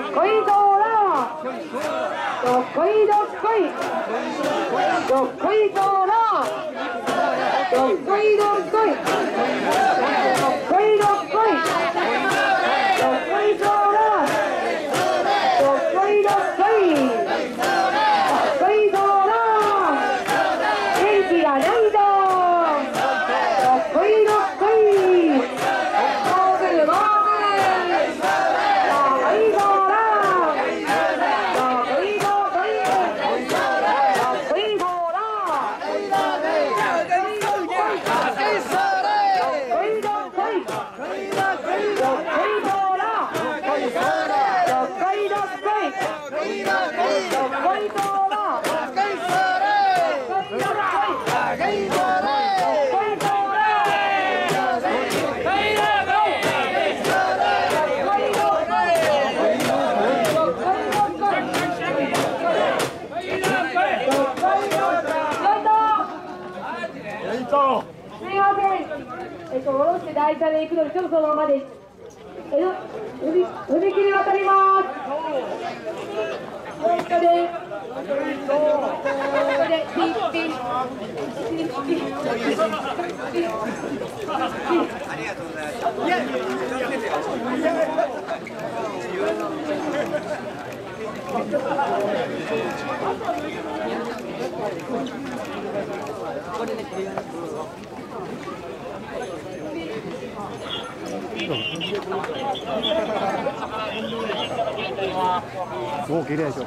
っこいどっこいどっこいどらどっこいどっこいどっこいいどっこい走すみません。えっと、下ろして台車で行くので、ちょっとそのままです。えの、踏み、切り渡ります。ここで。ここで、ピッピッ。ピッピッ。ピッピッ。ピッピッ。すごく綺麗でしょ